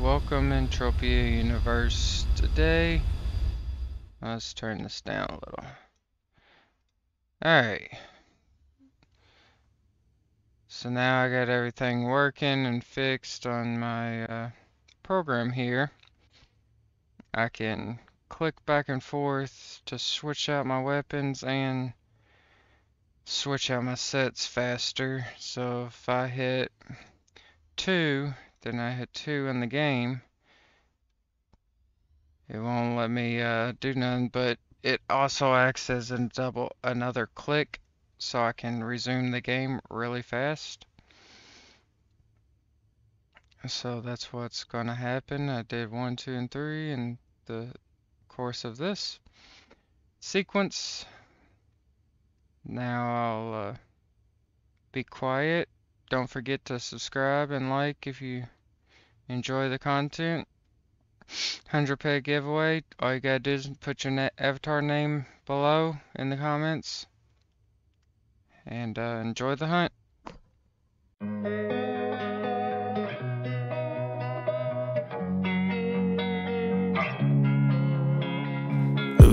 welcome Entropia Universe. Today, let's turn this down a little. Alright. So now I got everything working and fixed on my uh, program here. I can click back and forth to switch out my weapons and switch out my sets faster. So if I hit 2, then I hit 2 in the game. It won't let me uh, do none, but it also acts as a double another click so I can resume the game really fast. So that's what's gonna happen. I did 1, 2, and 3 in the course of this sequence. Now I'll uh, be quiet don't forget to subscribe and like if you enjoy the content. 100 pay giveaway. All you gotta do is put your avatar name below in the comments. And uh, enjoy the hunt.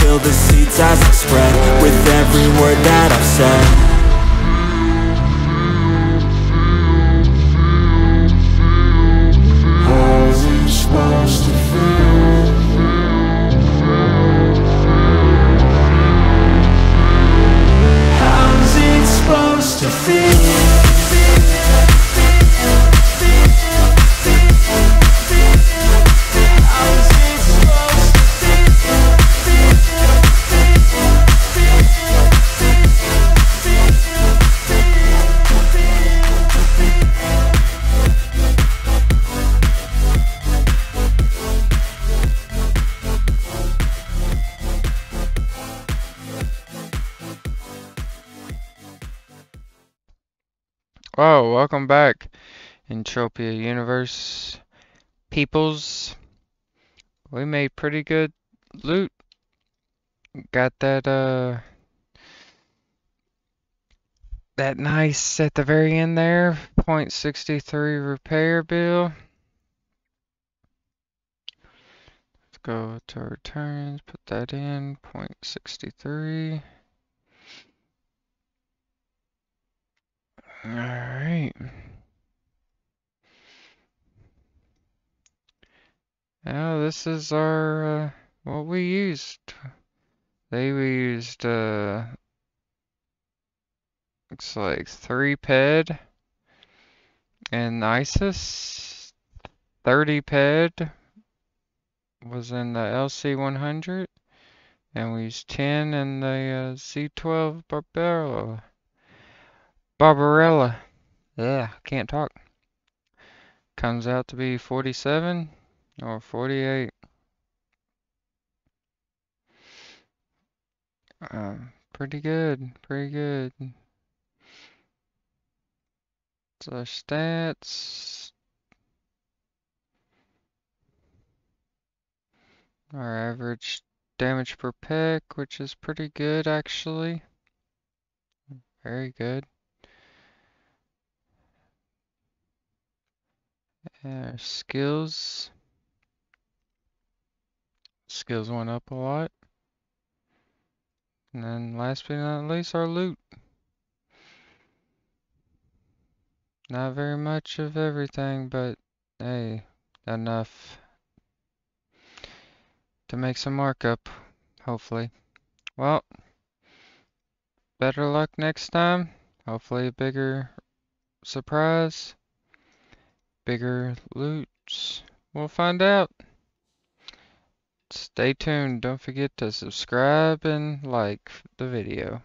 fill the seats as I spread With every word that I've said. How's it Oh, welcome back, Entropia Universe peoples. We made pretty good loot. Got that, uh, that nice at the very end there, .63 repair bill. Let's go to returns, put that in, .63. Alright. Now this is our, uh, what we used. They used, uh, looks like three ped in ISIS, 30 ped was in the LC100, and we used 10 in the uh, C12 Barbarella. Barbarella. Yeah, can't talk. Comes out to be 47 or 48. Um, pretty good, pretty good. So stats. Our average damage per PEC, which is pretty good actually. Very good. Our skills. Skills went up a lot. And then last but not least, our loot. Not very much of everything, but hey, enough to make some markup, hopefully. Well, better luck next time. Hopefully a bigger surprise, bigger loots. We'll find out. Stay tuned. Don't forget to subscribe and like the video.